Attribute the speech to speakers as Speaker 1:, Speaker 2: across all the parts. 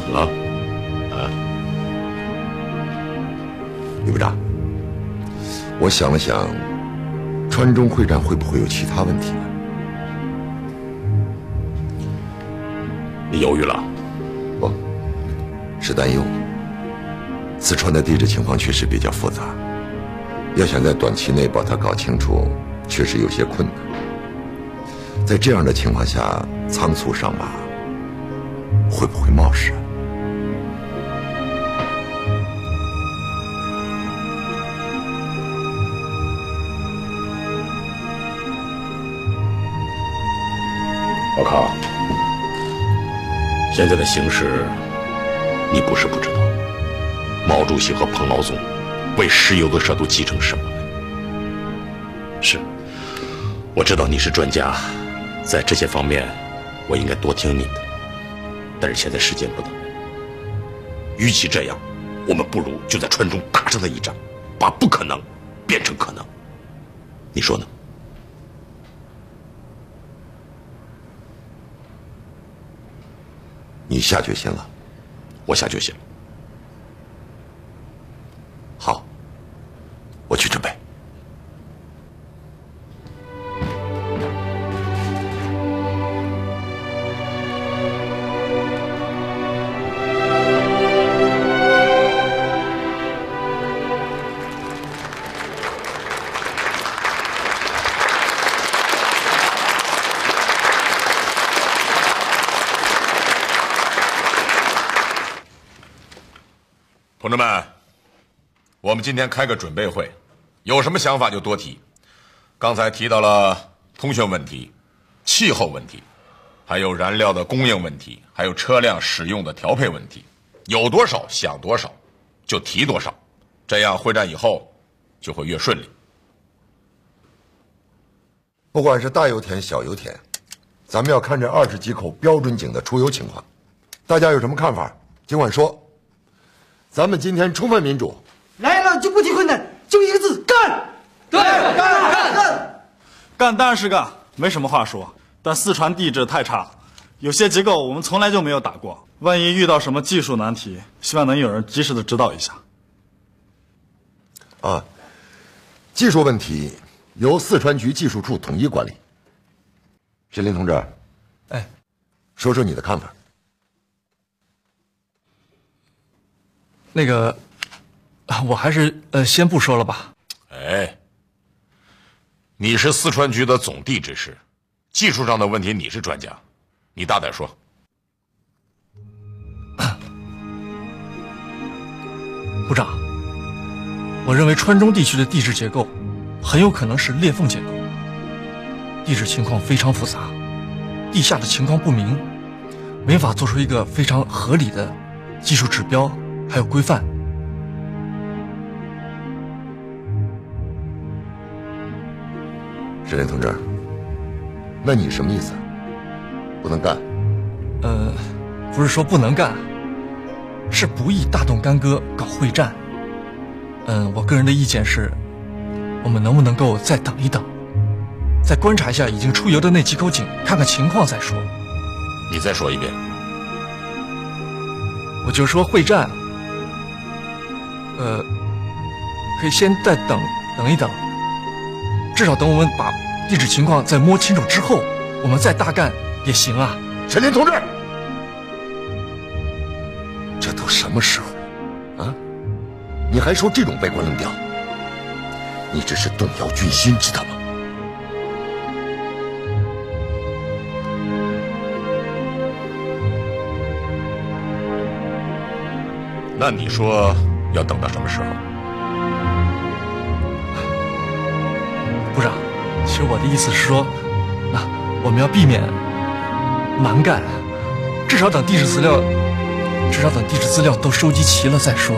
Speaker 1: 怎么了？啊？
Speaker 2: 李部长，我想了想，川中会战会不会有其他问题呢？
Speaker 1: 你犹豫了？
Speaker 2: 不，是担忧。四川的地质情况确实比较复杂，要想在短期内把它搞清楚，确实有些困难。在这样的情况下，仓促上马，会不会冒失？
Speaker 1: 老康，现在的形势，你不是不知道。毛主席和彭老总为石油的事都急成什么了？是，我知道你是专家，在这些方面，我应该多听你的。但是现在时间不等人，与其这样，我们不如就在川中打上那一仗，把不可能变成可能。你说呢？
Speaker 2: 你下决心了？
Speaker 1: 我下决心了。
Speaker 2: 好，我去准备。
Speaker 3: 今天开个准备会，有什么想法就多提。刚才提到了通讯问题、气候问题，还有燃料的供应问题，还有车辆使用的调配问题，有多少想多少，就提多少，这样会战以后就会越顺利。
Speaker 2: 不管是大油田、小油田，咱们要看这二十几口标准井的出油情况。大家有什么看法，尽管说。咱们今天充分民主，
Speaker 4: 来了就不提困难，就一个字干。
Speaker 5: 对，干干
Speaker 4: 干，
Speaker 6: 干当然是干，没什么话说。但四川地质太差，有些结构我们从来就没有打过，万一遇到什么技术难题，希望能有人及时的指导一下。
Speaker 2: 啊，技术问题由四川局技术处统一管理。雪林同志，
Speaker 5: 哎，
Speaker 2: 说说你的看法。
Speaker 5: 那个，我还是呃先不说了吧。
Speaker 3: 哎，你是四川局的总地质师，技术上的问题你是专家，你大胆说。
Speaker 5: 部长，我认为川中地区的地质结构很有可能是裂缝结构，地质情况非常复杂，地下的情况不明，没法做出一个非常合理的技术指标。还有规范，
Speaker 2: 石林同志，那你什么意思？不能干？
Speaker 5: 呃，不是说不能干，是不宜大动干戈搞会战。嗯，我个人的意见是，我们能不能够再等一等，再观察一下已经出油的那几口井，看看情况再说。
Speaker 3: 你再说一遍。
Speaker 5: 我就说会战。呃，可以先再等等一等，至少等我们把地质情况再摸清楚之后，我们再大干也行啊。
Speaker 2: 陈林同志，这都什么时候了啊？你还说这种悲观论调？你这是动摇军心，知道吗？
Speaker 3: 那你说？要等到什么时候？
Speaker 5: 实我的意思是说，那我们要避免蛮干，至少等地质资料，至少等地质资料都收集齐了再说。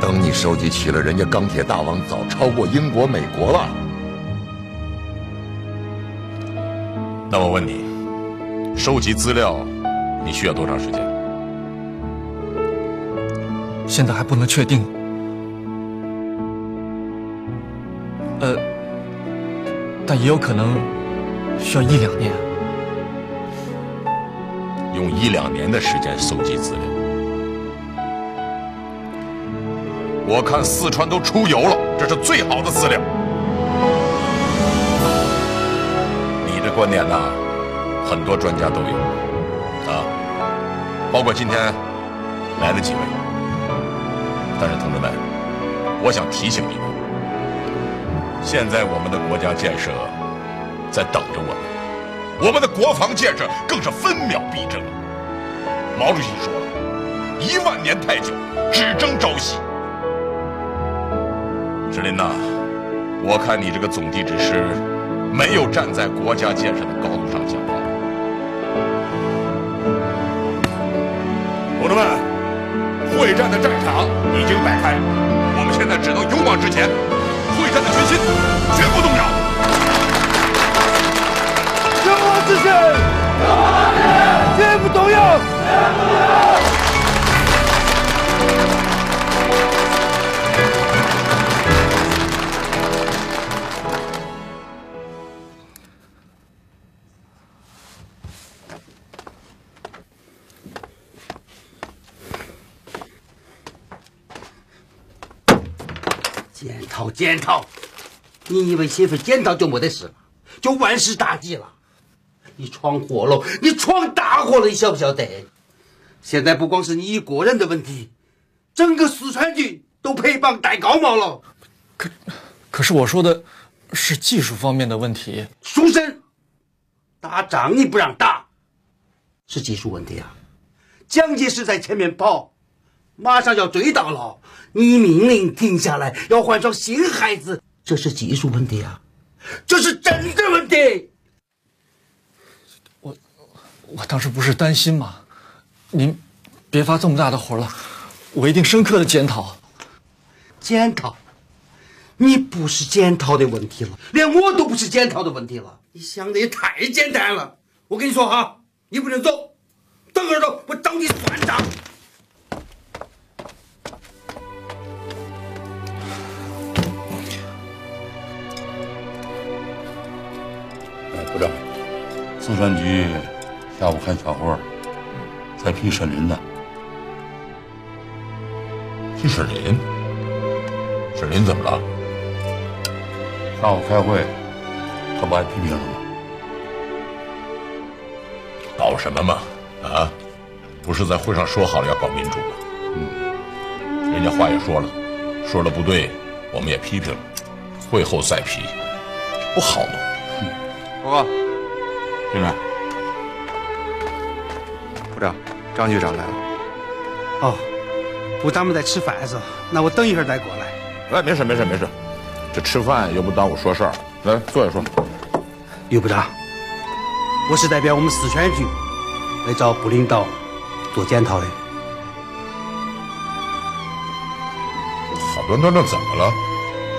Speaker 2: 等你收集齐了，人家钢铁大王早超过英国、美国了。
Speaker 3: 那我问你，收集资料你需要多长时间？
Speaker 5: 现在还不能确定，也有可能需要一两年。
Speaker 1: 用一两年的时间搜集资料。我看四川都出油了，这是最好的资料。你的观点呐，很多专家都有，啊，包括今天来的几位。但是同志们，我想提醒你，现在我们的国家建设在等着我们，我们的国防建设更是分秒必争。毛主席说：“一万年太久，只争朝夕。”石林呐，我看你这个总地指师没有站在国家建设的高度上讲话。同志们，会战的战场已经摆开，我们现在只能勇往直前，决心绝不动摇。
Speaker 7: 勇往直前，绝不动摇，绝不动摇。
Speaker 8: 检讨检讨，你以为写份检讨就没得事了，就万事大吉了？你闯祸了，你闯大祸了，你晓不晓得？现在不光是你一个人的问题，整个四川局都陪绑戴高帽了。
Speaker 5: 可可是我说的是技术方面的问题。
Speaker 8: 书生，打仗你不让打，是技术问题啊！蒋介石在前面跑，马上要追到了。你命令停下来，要换上新鞋子，这是技术问题啊，这是政治问题。
Speaker 5: 我我当时不是担心吗？您别发这么大的火了，我一定深刻的检讨。
Speaker 8: 检讨？你不是检讨的问题了，连我都不是检讨的问题了。你想的也太简单了。我跟你说哈，你不能走，等会儿走，我找你算账。
Speaker 9: 四川局下午开小会，在批沈林呢。
Speaker 1: 批沈林？沈林怎么了？
Speaker 9: 上午开会，他不还批评了吗？
Speaker 1: 搞什么嘛？啊，不是在会上说好了要搞民主吗？嗯，人家话也说了，说了不对，我们也批评了，会后再批，不好吗？
Speaker 3: 报告，军长，部长，张局长来了。
Speaker 8: 哦，部长们在吃饭是吧？那我等一会儿再过来。
Speaker 1: 哎，没事没事没事，这吃饭又不耽误说事儿。来，坐下说。
Speaker 8: 于部长，我是代表我们四川局来找部领导做检讨的。
Speaker 1: 好端端的怎么了？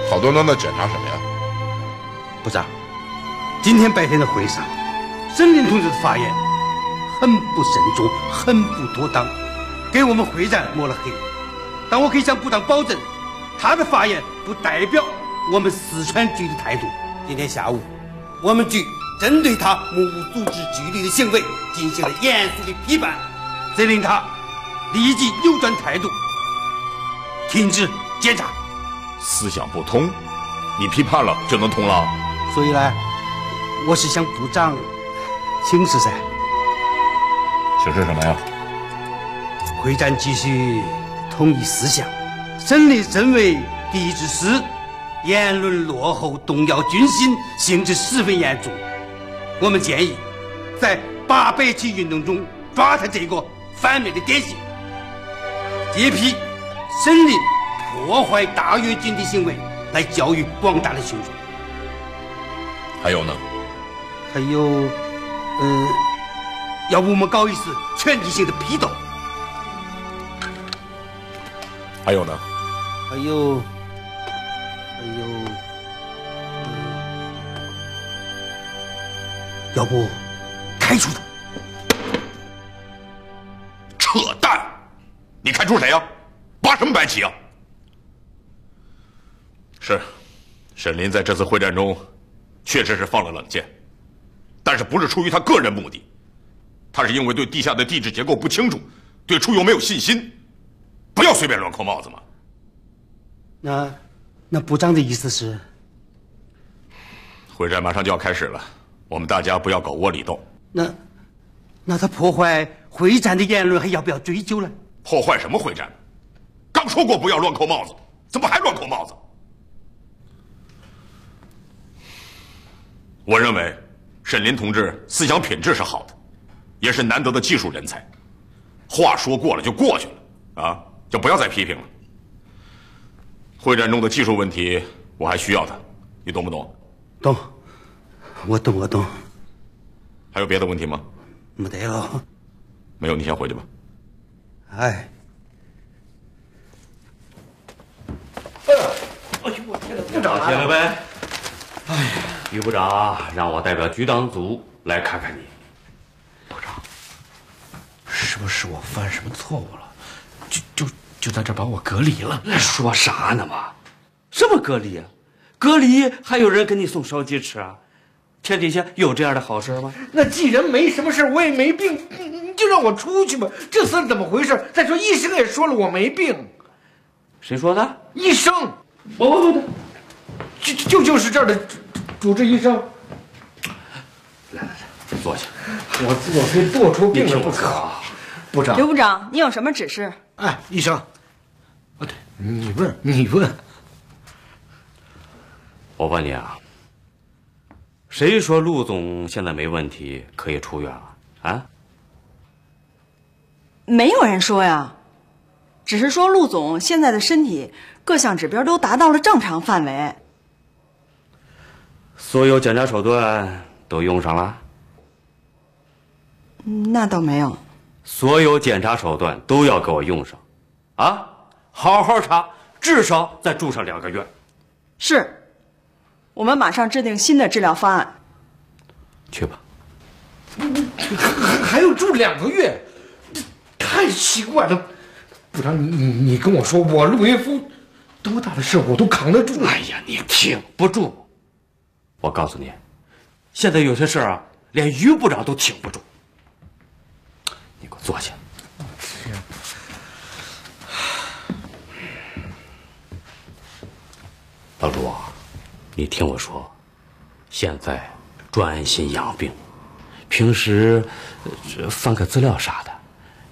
Speaker 1: 好端端的检查什么呀？
Speaker 8: 部长。今天白天的会上，沈林同志的发言很不慎重，很不妥当，给我们会战抹了黑。但我可以向部长保证，他的发言不代表我们四川局的态度。今天下午，我们局针对他目无组织纪律的行为进行了严肃的批判，责令他立即扭转态度，停止检查。
Speaker 1: 思想不通，你批判了就能通了？
Speaker 8: 所以呢？我是向部长请示噻，
Speaker 1: 请示什么呀？
Speaker 8: 会战继续，统一思想。沈林身为敌之师，言论落后，动摇军心，性质十分严重。我们建议在八百起运动中抓他这个反面的典型，揭批沈林破坏大跃进的行为，来教育广大的群众。
Speaker 1: 还有呢？
Speaker 8: 还有，嗯，要不我们搞一次全体性的批斗？
Speaker 1: 还有呢？
Speaker 8: 还有，还有，要不开除他？
Speaker 1: 扯淡！你开除谁呀？拔什么白旗啊？是，沈林在这次会战中确实是放了冷箭。但是不是出于他个人目的，他是因为对地下的地质结构不清楚，对出游没有信心。不要随便乱扣帽子嘛。
Speaker 8: 那，那部长的意思是？
Speaker 1: 会战马上就要开始了，我们大家不要搞窝里斗。
Speaker 8: 那，那他破坏会战的言论还要不要追究呢？
Speaker 1: 破坏什么会战？刚说过不要乱扣帽子，怎么还乱扣帽子？我认为，沈林同志思想品质是好的，也是难得的技术人才。话说过了就过去了，啊，就不要再批评了。会战中的技术问题，我还需要他，你懂不懂？
Speaker 8: 懂，我懂，我懂。
Speaker 1: 还有别的问题吗？
Speaker 8: 没得了。
Speaker 1: 没有，你先回去吧。
Speaker 8: 哎。
Speaker 10: 哎呦，哎呦，我天哪！不长
Speaker 11: 来了呗。哎呀，于部长让我代表局党组来看看你。
Speaker 10: 部长，是不是我犯什么错误了？就就就在这把我隔离了？
Speaker 11: 说啥呢嘛？什么隔离啊？隔离还有人给你送烧鸡吃啊？天底下有这样的好事吗？
Speaker 10: 那既然没什么事，我也没病，你就让我出去吧。这算怎么回事？再说医生也说了我没病。
Speaker 11: 谁说的？
Speaker 10: 医生。
Speaker 11: 不不不，
Speaker 10: 就就就是这儿的主治医生。
Speaker 11: 来来来，坐下。
Speaker 10: 我我非做出病来不可。部长，
Speaker 12: 刘部长，你有什么指示？
Speaker 10: 哎，医生。啊，对，你问，你问。
Speaker 11: 我问你啊，谁说陆总现在没问题，可以出院了？啊？
Speaker 12: 没有人说呀，只是说陆总现在的身体各项指标都达到了正常范围。
Speaker 11: 所有检查手段都用上了？
Speaker 12: 那倒没有。
Speaker 11: 所有检查手段都要给我用上，啊，好好查，至少再住上两个月。
Speaker 12: 是。我们马上制定新的治疗方案。
Speaker 11: 去吧。
Speaker 10: 还还要住两个月，太奇怪了。部长，你你你跟我说，我陆云峰多大的事我都扛得住。
Speaker 11: 哎呀，你挺不住。我告诉你，现在有些事啊，连于部长都挺不住。你给我坐下。老陆啊。你听我说，现在专心养病，平时翻个资料啥的，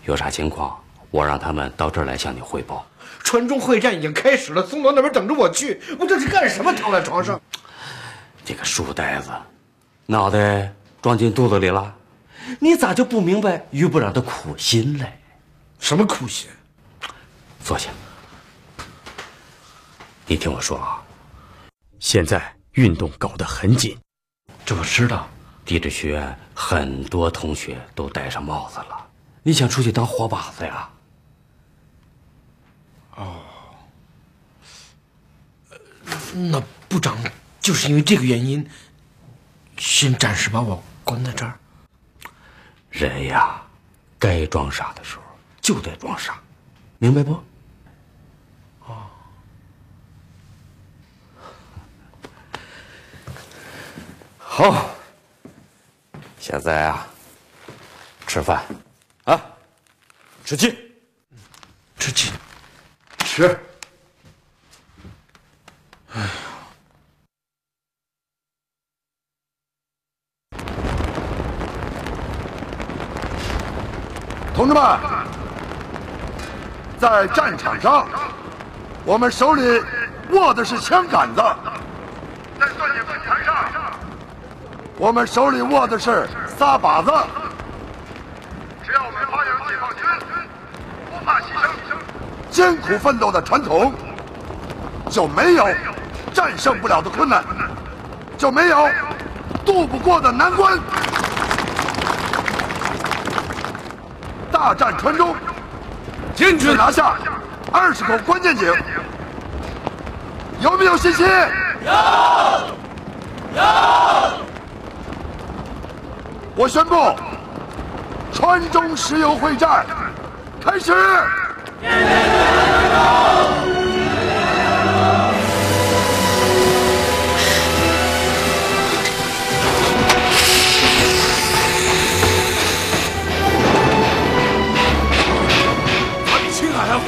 Speaker 11: 有啥情况我让他们到这儿来向你汇报。
Speaker 10: 川中会战已经开始了，松罗那边等着我去。我这是干什么？躺在床上，
Speaker 11: 这个书呆子，脑袋装进肚子里了？你咋就不明白于部长的苦心嘞？
Speaker 10: 什么苦心？
Speaker 11: 坐下，你听我说啊。现在运动搞得很紧，
Speaker 10: 这我知道。
Speaker 11: 地质学院很多同学都戴上帽子了，你想出去当活靶子呀？
Speaker 10: 哦，那部长就是因为这个原因，先暂时把我关在这儿。
Speaker 11: 人呀，该装傻的时候就得装傻，明白不？好，现在啊，吃饭，啊，吃鸡，
Speaker 10: 吃鸡，
Speaker 11: 吃。
Speaker 10: 哎呀，
Speaker 2: 同志们，在战场上，我们手里握的是枪杆子。在钻井钻台上我们手里握的是撒把子，只要我们发扬解放军不怕牺牲、艰苦奋斗的传统，就没有战胜不了的困难，就没有渡不过的难关。大战川中，坚决拿下二十口关键井，有没有信心？
Speaker 13: 有，有。
Speaker 2: 我宣布，川中石油会战开始。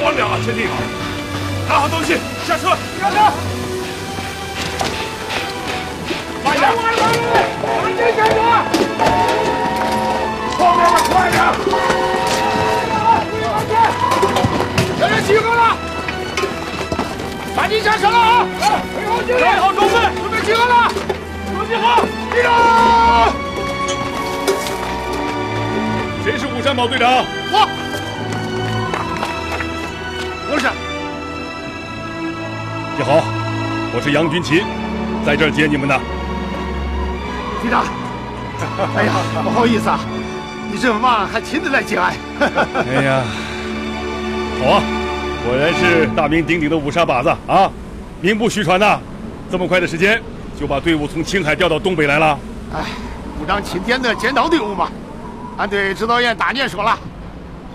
Speaker 4: 好前进，拿好东西，下车，下车。慢点，慢点，赶紧下车。后面的快点。有人集合了，赶紧下车了啊！备好军力，备好装备，准备集合了，准备集合，立正。谁是五山堡队长？我。我是。你好，我是杨军旗，在这儿接你们的。
Speaker 14: 局长，哎呀，不好意思啊，你这么忙还亲自来接俺。
Speaker 4: 哎呀，好啊，果然是大名鼎鼎的五沙靶子啊，名不虚传呐！这么快的时间就把队伍从青海调到东北来了。
Speaker 14: 哎，部长钦点的尖刀队伍嘛，俺对指导员大年说了，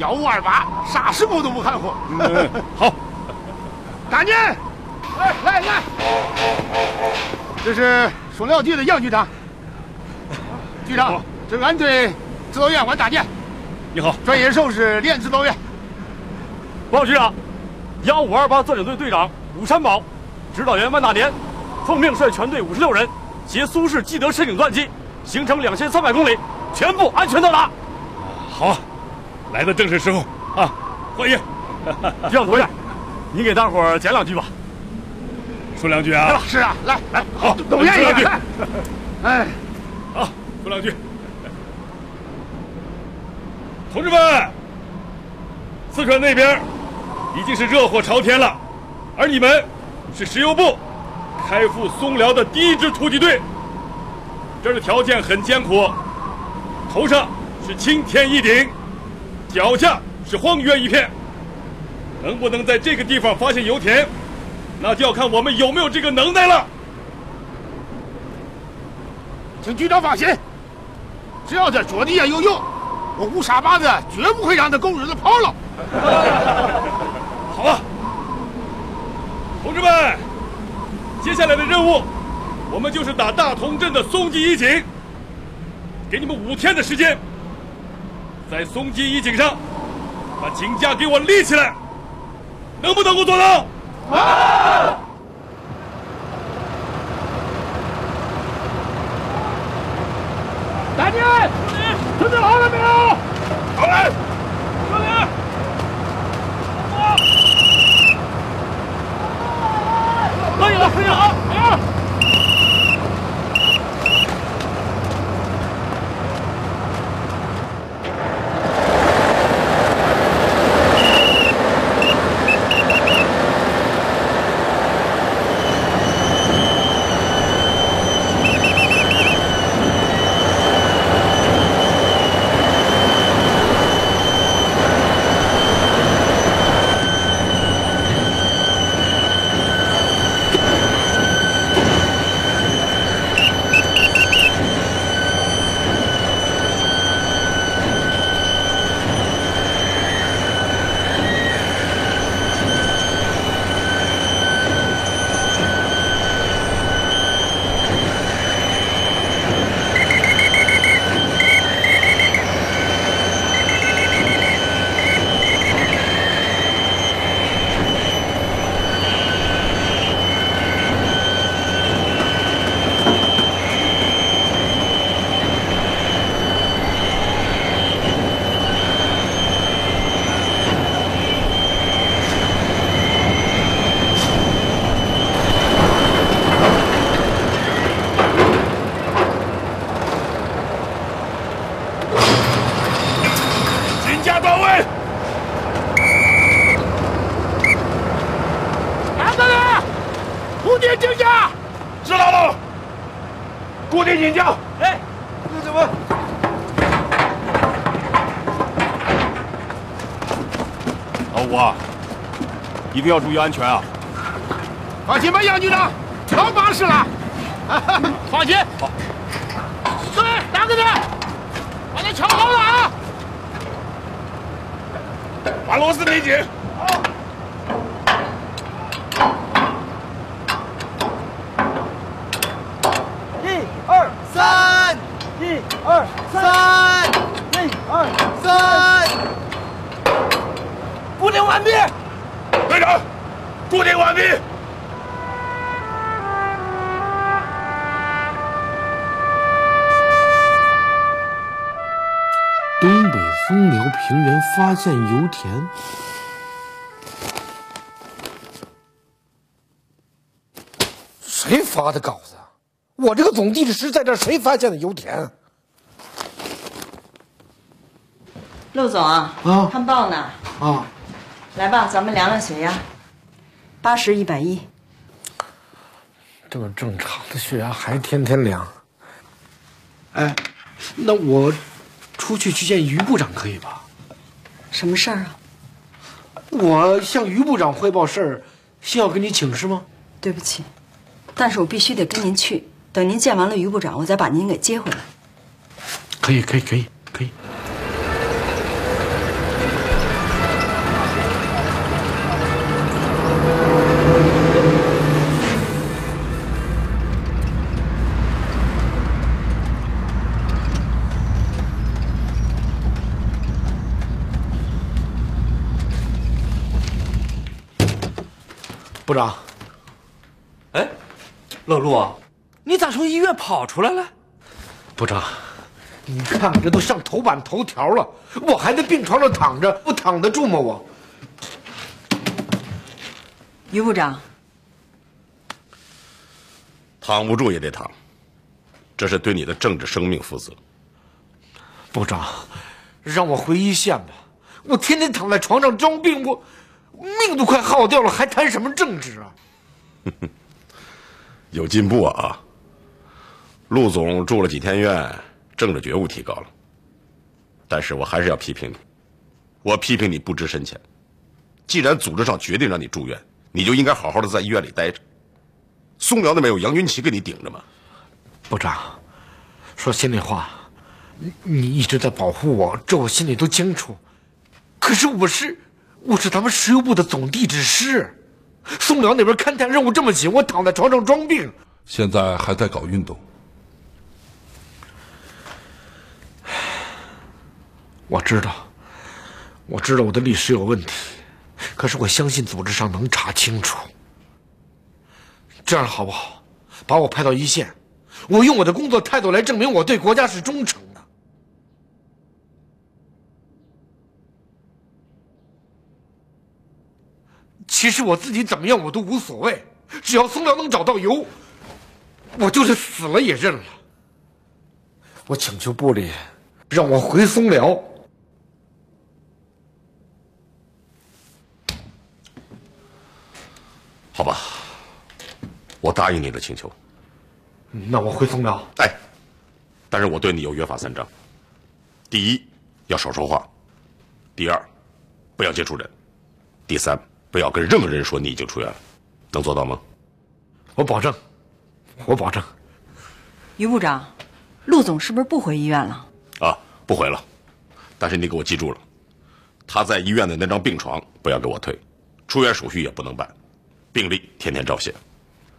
Speaker 14: 幺五二八啥时候都不含糊。
Speaker 4: 嗯，好。
Speaker 14: 大年，来来来，这是松辽局的杨局长。局长，这是俺队指导员王大年。
Speaker 4: 你好，
Speaker 14: 专业手是连指导员。
Speaker 15: 报告局长，幺五二八作战队队长武山宝，指导员万大年，奉命率全队五十六人，携苏式基德深井钻机，行程两千三百公里，全部安全到达。
Speaker 4: 好啊，来的正是时候啊！欢迎，
Speaker 15: 局长同志，你给大伙儿讲两句吧。
Speaker 4: 说两句啊？
Speaker 14: 是啊，来来，
Speaker 4: 好，
Speaker 14: 都愿意。
Speaker 4: 说两句。
Speaker 14: 哎，
Speaker 4: 好，说两句。同志们，四川那边已经是热火朝天了，而你们是石油部开赴松辽的第一支突击队。这儿的条件很艰苦，头上是青天一顶，脚下是荒原一片。能不能在这个地方发现油田，那就要看我们有没有这个能耐了。
Speaker 14: 请局长放心，只要在脚底下有用，我乌沙巴子绝不会让这狗日子跑了。
Speaker 4: 好了，同志们，接下来的任务，我们就是打大同镇的松集一井。给你们五天的时间，在松基一井上把井架给我立起来，能不能够做到？
Speaker 14: 大年，准备好了没有？
Speaker 4: 好嘞。
Speaker 15: 兄弟，可以了，可以了啊！啊！
Speaker 4: 井架到位。
Speaker 14: 哪个人？固定井架。
Speaker 4: 知道了。固定警架。
Speaker 15: 哎，那什么？
Speaker 4: 老五啊，一定要注意安全啊！
Speaker 14: 放心吧，杨局长，超巴适了。放心。
Speaker 4: 好。
Speaker 14: 各位，哪个人？把它抢好了啊！
Speaker 4: 把螺丝拧紧。
Speaker 16: 一二三，一二三，一二三，固定完毕。
Speaker 1: 队长固定完毕。
Speaker 17: 东北松辽平原发现油田，
Speaker 10: 谁发的稿子？我这个总地质师在这儿，谁发现的油田？
Speaker 12: 陆总啊，看报呢。
Speaker 10: 啊，
Speaker 12: 来吧，咱们量量血压，八十一百一。
Speaker 10: 这么正常的血压还天天量？哎，那我出去去见于部长可以吧？
Speaker 12: 什么事儿啊？
Speaker 10: 我向于部长汇报事儿，需要跟你请示吗？
Speaker 12: 对不起，但是我必须得跟您去。等您见完了于部长，我再把您给接回来。
Speaker 10: 可以，可以，可以，可以。部长，
Speaker 5: 哎，老陆啊，你咋从医院跑出来了？
Speaker 10: 部长，你看看这都上头版头条了，我还在病床上躺着，我躺得住吗？我，
Speaker 12: 于部长，
Speaker 1: 躺不住也得躺，这是对你的政治生命负责。
Speaker 10: 部长，让我回一线吧，我天天躺在床上装病，我命都快耗掉了，还谈什么政治啊？
Speaker 1: 有进步啊！陆总住了几天院，政治觉悟提高了。但是我还是要批评你，我批评你不知深浅。既然组织上决定让你住院，你就应该好好的在医院里待着。松辽那边有杨云奇给你顶着吗？
Speaker 10: 部长，说心里话，你你一直在保护我，这我心里都清楚。可是我是我是咱们石油部的总地质师，松辽那边勘探任务这么紧，我躺在床上装病。
Speaker 9: 现在还在搞运动。
Speaker 10: 我知道，我知道我的历史有问题，可是我相信组织上能查清楚。这样好不好？把我派到一线，我用我的工作态度来证明我对国家是忠诚的。其实我自己怎么样我都无所谓，只要松辽能找到油，我就是死了也认了。我请求部里让我回松辽。
Speaker 1: 好吧，我答应你的请求。
Speaker 10: 那我回松辽。
Speaker 1: 哎，但是我对你有约法三章：第一，要少说话；第二，不要接触人；第三，不要跟任何人说你已经出院了。能做到吗？
Speaker 10: 我保证，我保证。
Speaker 12: 于部长，陆总是不是不回医院了？
Speaker 1: 啊，不回了。但是你给我记住了，他在医院的那张病床不要给我退，出院手续也不能办，病历天天照写。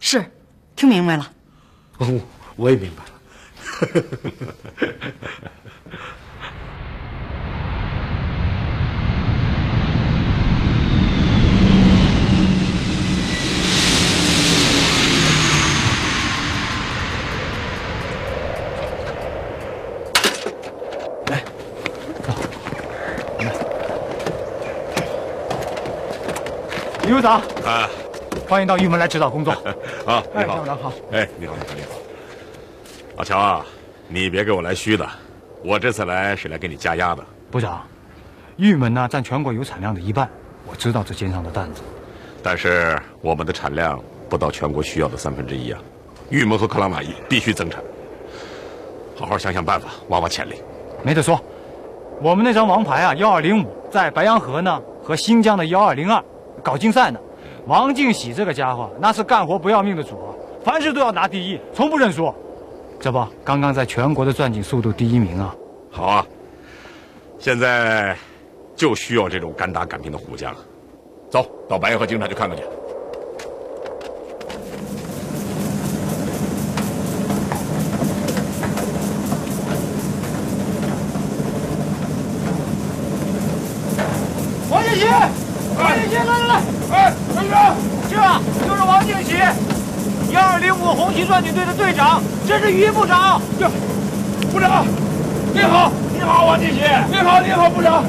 Speaker 12: 是，听明白了。
Speaker 10: 哦，我也明白了。
Speaker 14: 于部长，
Speaker 1: 啊，
Speaker 14: 欢迎到玉门来指导工作。
Speaker 1: 啊，你
Speaker 14: 哎，
Speaker 1: 好
Speaker 14: 部，长好。
Speaker 1: 哎，你好，你好，你好。老乔啊，你别给我来虚的，我这次来是来给你加压的。
Speaker 14: 部长，玉门呢占全国油产量的一半，我知道这肩上的担子。
Speaker 1: 但是我们的产量不到全国需要的三分之一啊，玉门和克拉玛依必须增产。好好想想办法，挖挖潜力。
Speaker 14: 没得说，我们那张王牌啊，幺二零五，在白洋河呢和新疆的幺二零二搞竞赛呢。王进喜这个家伙那是干活不要命的主啊，凡事都要拿第一，从不认输。这不，刚刚在全国的钻井速度第一名啊！
Speaker 1: 好啊，现在就需要这种敢打敢拼的虎将。走到白河警场去看看去。
Speaker 16: 钻井队的队长，这是于部长。
Speaker 18: 部长，你好，
Speaker 16: 你好，王进喜，
Speaker 18: 你好，你好，部长。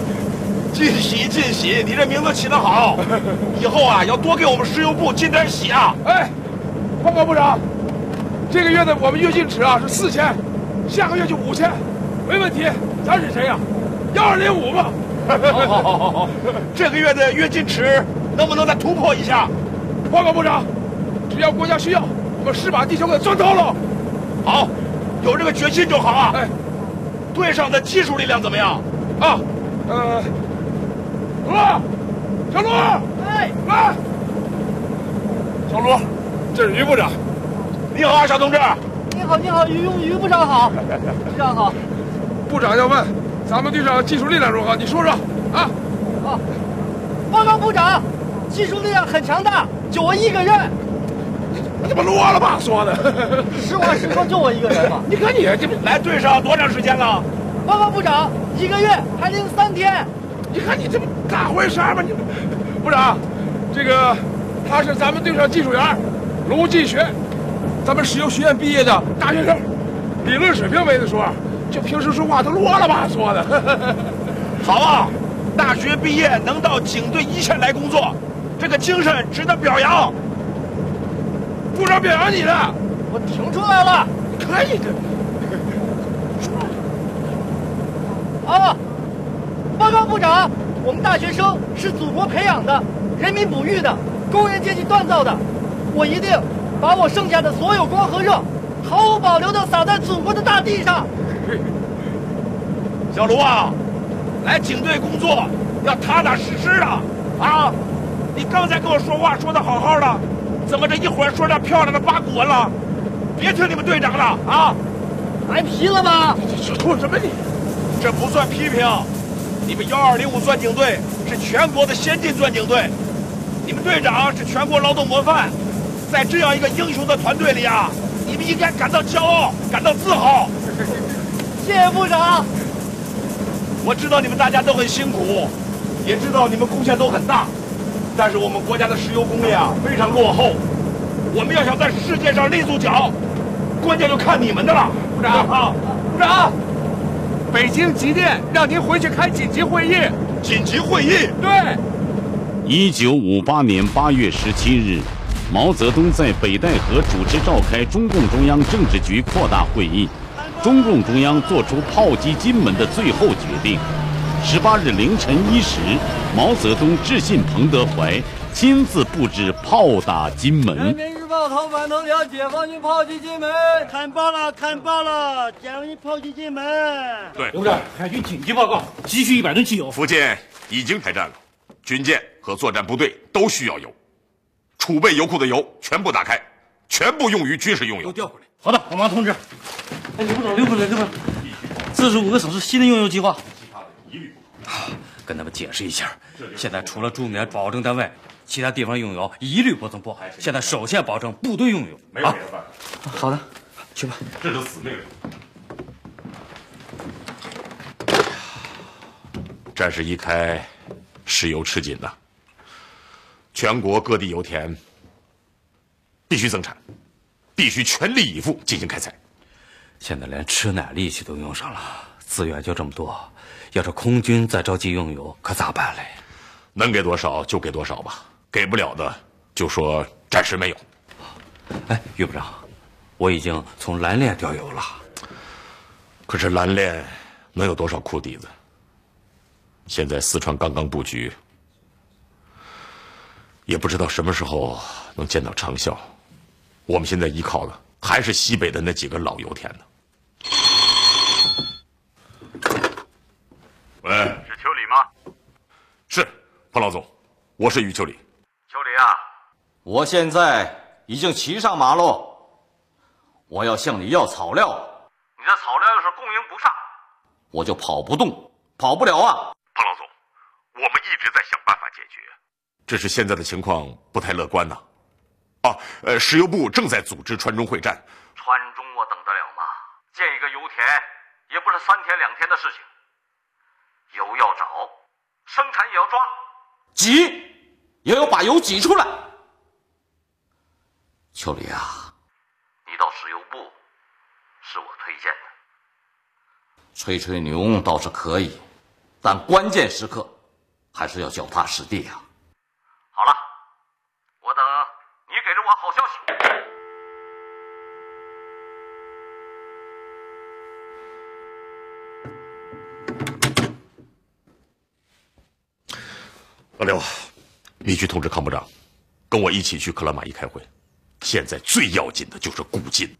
Speaker 18: 进喜进喜，你这名字起得好，以后啊要多给我们石油部进点喜啊！
Speaker 19: 哎，报告部长，这个月的我们月进尺啊是四千，下个月就五千，没问题。咱是谁呀？幺二零五吧。
Speaker 18: 好好好好好，这个月的月进尺能不能再突破一下？
Speaker 19: 报告部长，只要国家需要，我们是把地球给钻透了。
Speaker 18: 好，有这个决心就好啊。哎，队上的技术力量怎么样？
Speaker 19: 啊，呃。小罗，小罗，
Speaker 16: 哎，
Speaker 19: 来，小罗，这是于部长。
Speaker 18: 你好啊，小同志。
Speaker 16: 你好，你好，于于部长好。部长好。
Speaker 19: 部长要问，咱们队上技术力量如何？你说说啊。
Speaker 16: 啊，报告部长，技术力量很强大，就我一个人。
Speaker 19: 你怎么啰了吧嗦的？
Speaker 16: 实话实说，就我一个人嘛。
Speaker 19: 你看你这
Speaker 18: 来队上多长时间了？
Speaker 16: 报告部长，一个月还零三天。
Speaker 19: 你看你这不咋回事吧？你部长，这个他是咱们队上技术员，卢进学，咱们石油学院毕业的大学生，理论水平没得说，就平时说话他啰了吧嗦的。
Speaker 18: 好啊，大学毕业能到警队一线来工作，这个精神值得表扬。
Speaker 19: 部长表扬你了，
Speaker 16: 我听出来了。
Speaker 19: 可以的。
Speaker 16: 啊。报告部长，我们大学生是祖国培养的，人民哺育的，工人阶级锻造的。我一定把我剩下的所有光和热，毫无保留地洒在祖国的大地上。
Speaker 18: 小卢啊，来警队工作要踏踏实实的啊！你刚才跟我说话说的好好的，怎么这一会儿说点漂亮的八股文了？别听你们队长的啊！
Speaker 16: 挨批了吧？
Speaker 19: 这说什么你？
Speaker 18: 这不算批评。你们幺二零五钻井队是全国的先进钻井队，你们队长是全国劳动模范，在这样一个英雄的团队里啊，你们应该感到骄傲，感到自豪。
Speaker 16: 谢谢部长。
Speaker 18: 我知道你们大家都很辛苦，也知道你们贡献都很大，但是我们国家的石油工业啊非常落后，我们要想在世界上立足脚，关键就看你们的了。
Speaker 19: 部长，部长。北京急电让您回去开紧急会议。
Speaker 18: 紧急会议？
Speaker 19: 对。
Speaker 20: 一九五八年八月十七日，毛泽东在北戴河主持召开中共中央政治局扩大会议，中共中央作出炮击金门的最后决定。十八日凌晨一时，毛泽东致信彭德怀，亲自布置炮打金门。
Speaker 16: 人民日报头版头条：解放军炮击金门，看报了，看报了！解放军炮击金门。
Speaker 1: 对，
Speaker 21: 同志，海军紧急报告，急需一百吨汽油。
Speaker 1: 福建已经开战了，军舰和作战部队都需要油，储备油库的油全部打开，全部用于军事用油。
Speaker 21: 都调回来。好的，我马上通知。哎，刘部长，刘部长，刘部长，四十五个省市新的用油计划，
Speaker 11: 跟他们解释一下，现在除了驻缅保证单位。其他地方用油一律不能拨。现在首先保证部队用油。
Speaker 1: 没有别的办
Speaker 11: 法。好的，去吧。
Speaker 1: 这就死命令。战事一开，石油吃紧了。全国各地油田必须增产，必须全力以赴进行开采。
Speaker 11: 现在连吃奶力气都用上了，资源就这么多，要是空军再着急用油，可咋办嘞？
Speaker 1: 能给多少就给多少吧。给不了的，就说暂时没有。
Speaker 11: 哎，于部长，我已经从蓝链调油了。
Speaker 1: 可是蓝链能有多少库底子？现在四川刚刚布局，也不知道什么时候能见到成效。我们现在依靠的还是西北的那几个老油田呢。喂，
Speaker 22: 是秋里吗？
Speaker 1: 是，彭老总，我是于秋里。
Speaker 22: 秋里啊，我现在已经骑上马喽，我要向你要草料，你的草料要是供应不上，我就跑不动，跑不了啊。
Speaker 1: 彭老总，我们一直在想办法解决，只是现在的情况不太乐观呐。啊，呃，石油部正在组织川中会战，
Speaker 22: 川中我等得了吗？建一个油田也不是三天两天的事情，油要找，生产也要抓，
Speaker 11: 挤。
Speaker 23: 也要把油挤出来。秋丽啊，你到石油部是我推荐的，吹吹牛倒是可以，但关键时刻还是要脚踏实地啊。好了，我等你给着我好消息。
Speaker 1: 老刘，你去通知康部长，跟我一起去克拉玛依开会。现在最要紧的就是古今。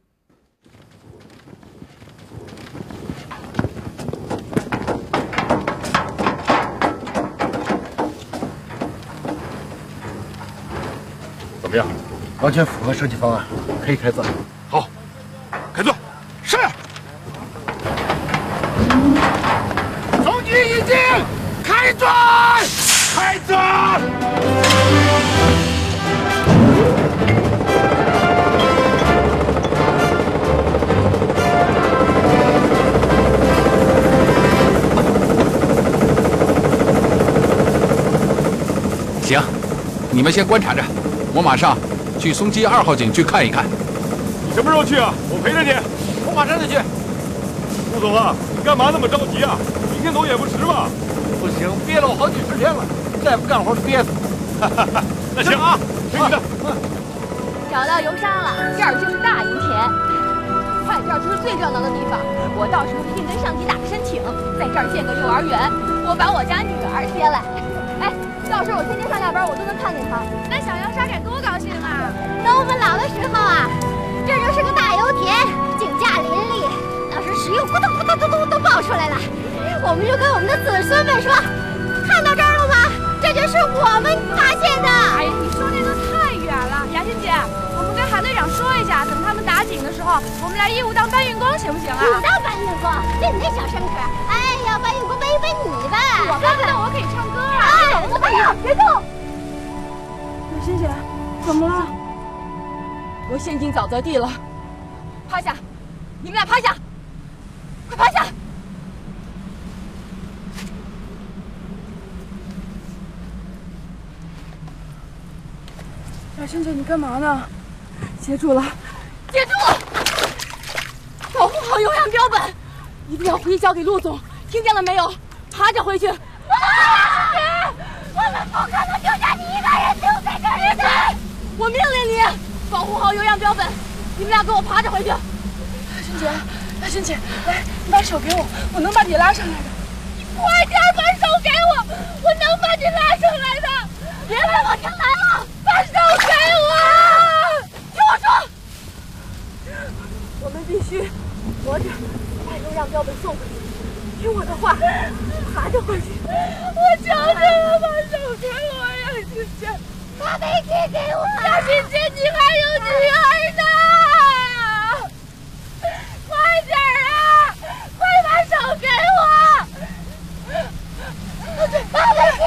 Speaker 1: 怎么样？
Speaker 10: 完全符合设计方案，可以开钻。
Speaker 1: 好，开钻。
Speaker 19: 是。从军已经开钻，开钻。
Speaker 9: 行，你们先观察着，我马上去松基二号井区看一看。
Speaker 4: 你什么时候去啊？我陪着你。
Speaker 14: 我马上就去。
Speaker 4: 陆总啊，你干嘛那么着急啊？明天走也不迟吧？
Speaker 10: 不行，憋了我好几十天了，再不干活就憋死。
Speaker 4: 那行啊，听你的。
Speaker 24: 找到油沙了，这儿就是大油田。快，这儿就是最热闹的地方。我到时候一定跟上级打个申请，在这儿建个幼儿园，我把我家女儿接来。哎，到时候我天天上下班，我都能看见她。
Speaker 25: 那小杨沙该多高兴啊！
Speaker 24: 等我们老的时候啊，这就是个大油田，井架林立，到时石油咕咚咕咚咕咚都爆出来了，我们就跟我们的子孙们说：看到这儿是我们发现的。
Speaker 25: 哎呀，你说那都太远了，雅欣姐，我们跟韩队长说一下，等他们打井的时候，我们来义务当搬运工，行不行啊？
Speaker 24: 你当搬运工？就你那小声可，哎呀，搬运工搬一搬你吧。
Speaker 25: 我搬不动，我可以唱歌啊。
Speaker 24: 哎，我没有，别动。
Speaker 25: 雅欣姐，怎么了？
Speaker 24: 我陷进沼泽地了，趴下，你们俩趴下，快趴下。
Speaker 25: 雅欣姐，你干嘛呢？接住了，
Speaker 24: 接住了！保护好有氧标本，一定要回去交给陆总，听见了没有？爬着回去。啊！我们不可能丢下你一个人丢在这里的。我命令你，保护好有氧标本，你们俩给我爬着回去。
Speaker 25: 雅欣姐，雅欣姐，来，你把手给我，我能把你拉上来的。
Speaker 24: 你快点把手给我，我能把你拉上来的。别再往前来了，把手给我！听我说，
Speaker 25: 我们必须活着把油氧标本送回去。听我的话，爬着回去。
Speaker 24: 我求求了，把手给我，呀欣姐，把煤气给我。雅欣姐，你还有女儿呢，快点啊，快把手给我！把煤气，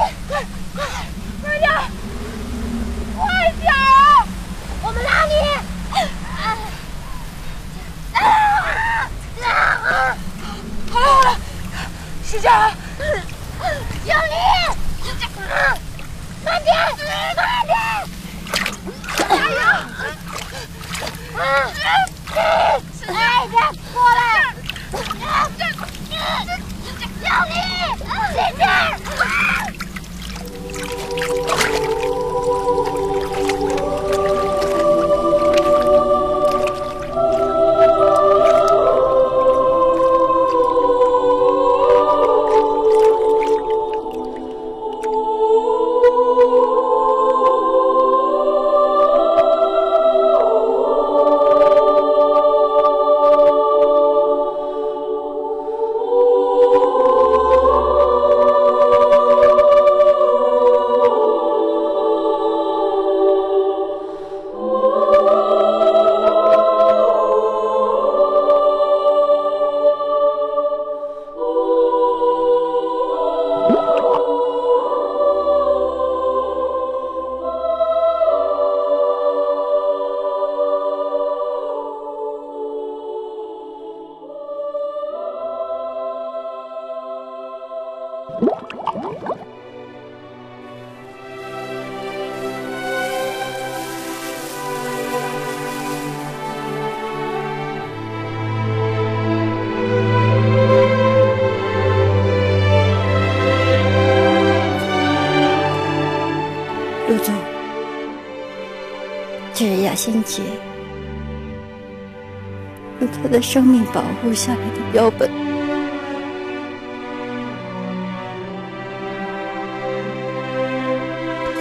Speaker 26: 生命保护下来的标本。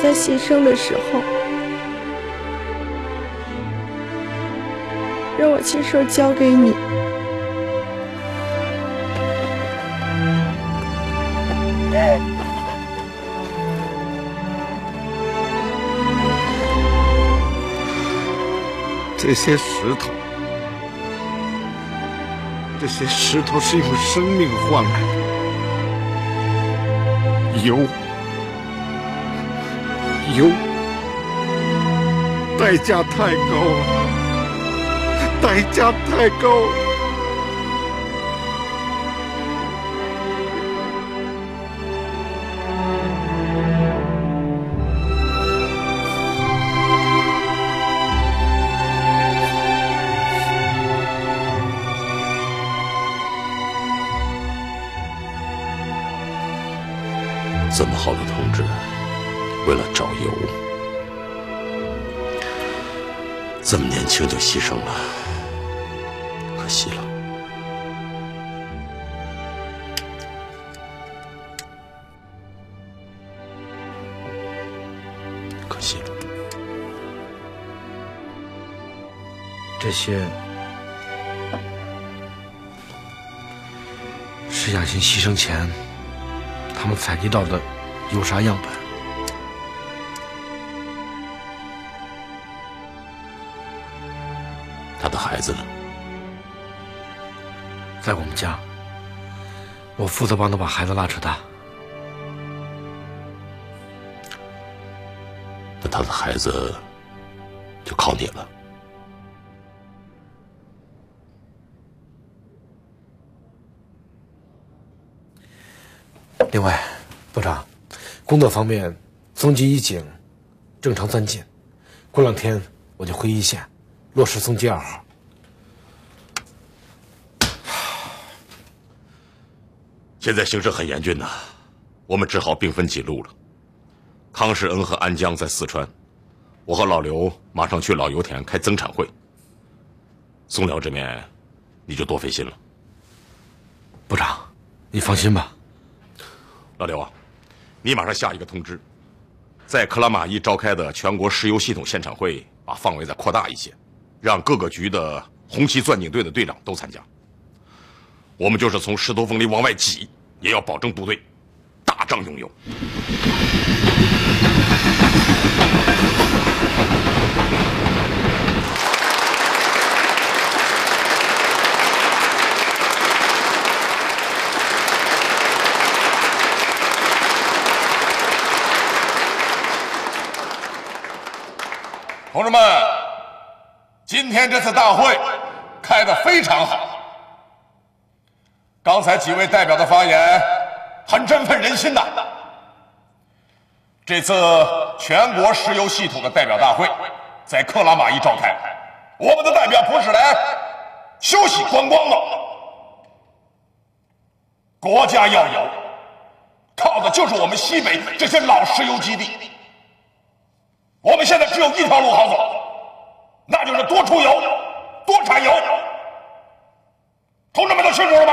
Speaker 25: 在牺牲的时候，让我亲手交给你。
Speaker 10: 这些石头，这些石头是用生命换来的，油，油，代价太高了，代价太高
Speaker 1: 好的同志，为了找油，这么年轻就牺牲了，可惜了。可惜了。
Speaker 10: 这些是雅欣牺牲前他们采集到的油砂样本。
Speaker 1: 他的孩子呢？
Speaker 10: 在我们家，我负责帮他把孩子拉扯大。
Speaker 1: 那他的孩子就靠你了。
Speaker 10: 另外，部长，工作方面，松基一警正常钻进，过两天我就回一线，落实松基二号。
Speaker 1: 现在形势很严峻呐，我们只好兵分几路了。康世恩和安江在四川，我和老刘马上去老油田开增产会。松辽这面，你就多费心了。
Speaker 10: 部长，你放心吧。
Speaker 1: 老刘啊，你马上下一个通知，在克拉玛依召开的全国石油系统现场会，把范围再扩大一些，让各个局的红旗钻井队的队长都参加。我们就是从石头缝里往外挤，也要保证部队打仗用油。
Speaker 3: 同志们，今天这次大会开得非常好。刚才几位代表的发言很振奋人心呐。这次全国石油系统的代表大会在克拉玛依召开，我们的代表不是来休息观光的。国家要有，靠的就是我们西北这些老石油基地。我们现在只有一条路好走，那就是多出油，多产油。同志们都清楚了吗？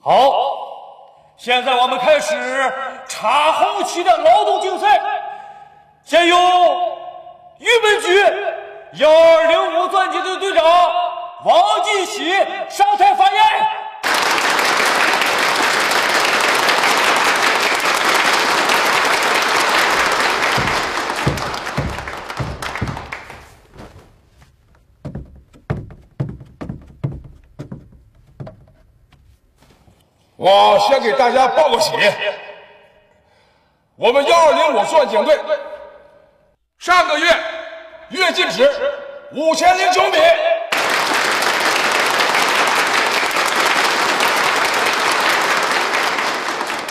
Speaker 4: 好，现在我们开始查后期的劳动竞赛，先由预备局幺二零五钻井队队长王进喜上台发言。
Speaker 19: 我先给大家报个喜，我们幺二零五钻井队上个月月进值五千零九米，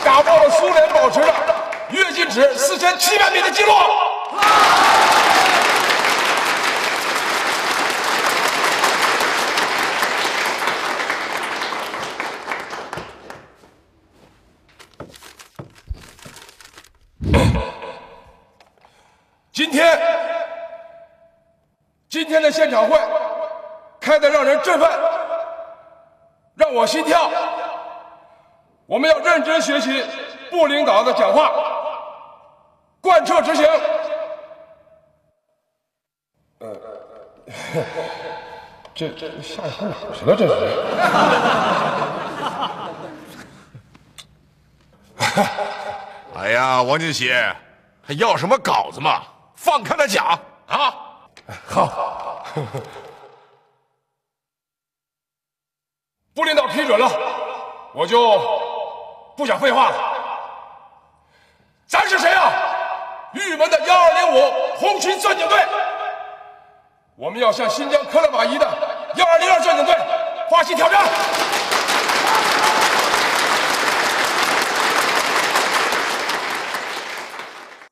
Speaker 19: 打破了苏联保持的月进值四千七百米的记录。今天，今天的现场会开得让人振奋，让我心跳。我们要认真学习部领导的讲话，贯彻执行。呃，这这下一回哪儿去了？这
Speaker 1: 是。哎呀，王进喜，还要什么稿子嘛？放开了讲啊！
Speaker 19: 好，部领导批准了，我就不想废话了。咱是谁啊？玉门的幺二零五红旗钻井队，我们要向新疆克拉玛依的幺二零二钻井队发起挑战。